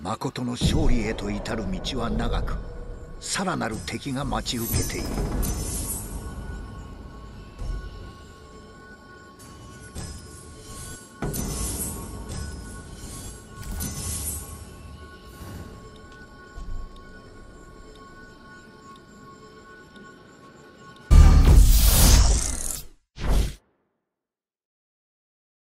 誠の勝利へと至る道は長くさらなる敵が待ち受けている。